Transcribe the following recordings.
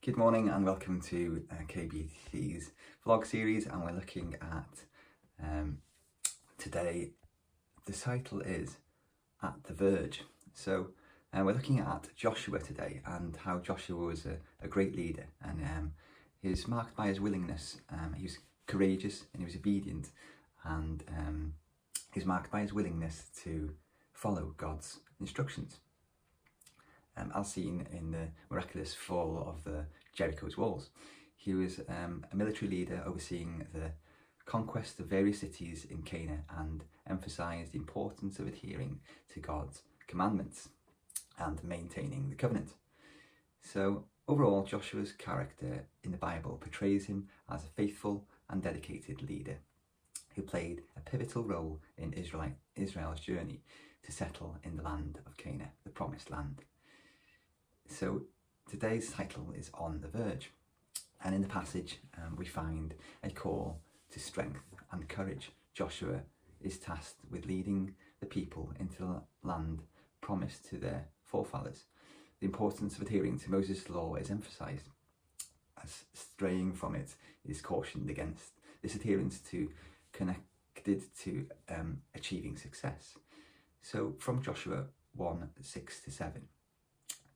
Good morning and welcome to uh, KBT's vlog series and we're looking at um, today, the title is At the Verge. So uh, we're looking at Joshua today and how Joshua was a, a great leader and um, he was marked by his willingness, um, he was courageous and he was obedient and um, marked by his willingness to follow God's instructions um, as seen in the miraculous fall of the Jericho's walls. He was um, a military leader overseeing the conquest of various cities in Canaan and emphasised the importance of adhering to God's commandments and maintaining the covenant. So overall, Joshua's character in the Bible portrays him as a faithful and dedicated leader who played a pivotal role in Israel's journey to settle in the land of Canaan, the promised land. So today's title is On the Verge, and in the passage um, we find a call to strength and courage. Joshua is tasked with leading the people into the land promised to their forefathers. The importance of adhering to Moses' law is emphasised, as straying from it is cautioned against. This adherence to connected to um, achieving success. So from Joshua 1 6 to 7.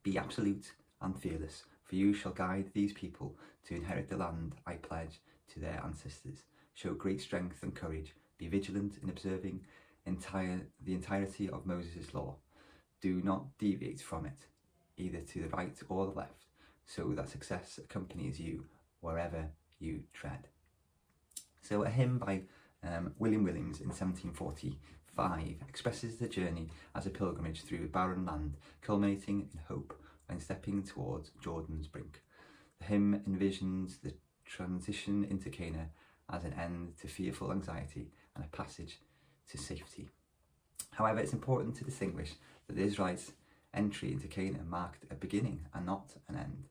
Be absolute and fearless, for you shall guide these people to inherit the land I pledge to their ancestors. Show great strength and courage. Be vigilant in observing entire, the entirety of Moses' law. Do not deviate from it, either to the right or the left, so that success accompanies you wherever you tread. So a hymn by um, William Williams in 1740 5 expresses the journey as a pilgrimage through barren land, culminating in hope when stepping towards Jordan's brink. The hymn envisions the transition into Canaan as an end to fearful anxiety and a passage to safety. However, it's important to distinguish that the Israelites' entry into Canaan marked a beginning and not an end.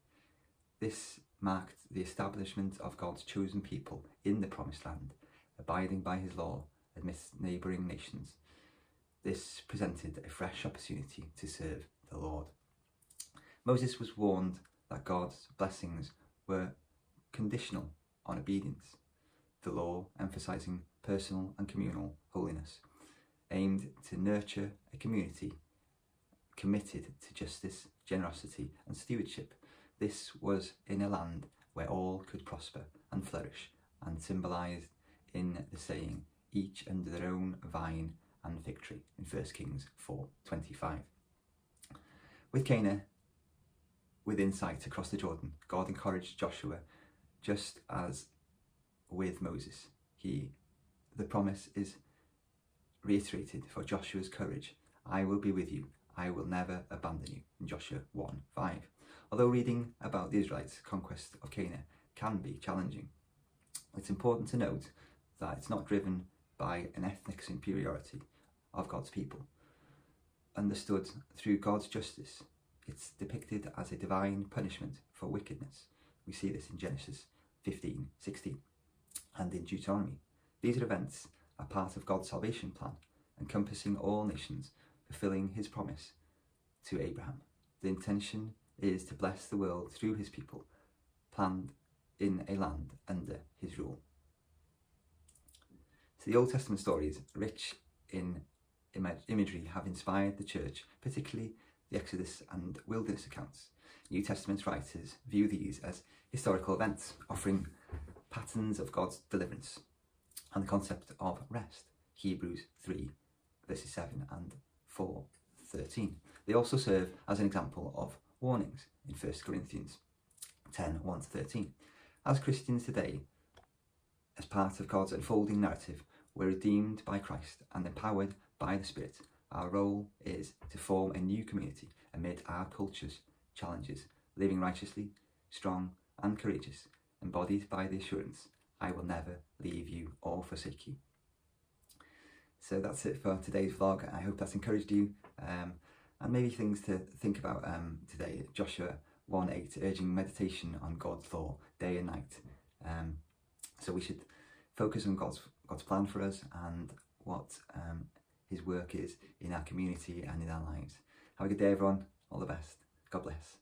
This marked the establishment of God's chosen people in the promised land, abiding by his law amidst neighbouring nations. This presented a fresh opportunity to serve the Lord. Moses was warned that God's blessings were conditional on obedience, the law emphasising personal and communal holiness, aimed to nurture a community committed to justice, generosity and stewardship. This was in a land where all could prosper and flourish and symbolised in the saying, each under their own vine and victory in 1 Kings 4.25. With Canaan with insight across the Jordan, God encouraged Joshua just as with Moses. He, the promise is reiterated for Joshua's courage. I will be with you. I will never abandon you in Joshua 1 5. Although reading about the Israelites' conquest of Canaan can be challenging, it's important to note that it's not driven by an ethnic superiority of God's people. Understood through God's justice, it's depicted as a divine punishment for wickedness. We see this in Genesis 15, 16 and in Deuteronomy. These events are part of God's salvation plan, encompassing all nations, fulfilling his promise to Abraham. The intention is to bless the world through his people, planned in a land under his rule. So the Old Testament stories, rich in imagery, have inspired the church, particularly the Exodus and wilderness accounts. New Testament writers view these as historical events, offering patterns of God's deliverance and the concept of rest. Hebrews 3 verses 7 and 4 13. They also serve as an example of warnings in 1 Corinthians 10 1 to 13. As Christians today, as part of God's unfolding narrative, we're redeemed by Christ and empowered by the Spirit. Our role is to form a new community amid our culture's challenges, living righteously, strong and courageous, embodied by the assurance, I will never leave you or forsake you. So that's it for today's vlog. I hope that's encouraged you um, and maybe things to think about um, today. Joshua 1.8, urging meditation on God's law day and night. Um, so we should focus on God's God's plan for us and what um, His work is in our community and in our lives. Have a good day, everyone. All the best. God bless.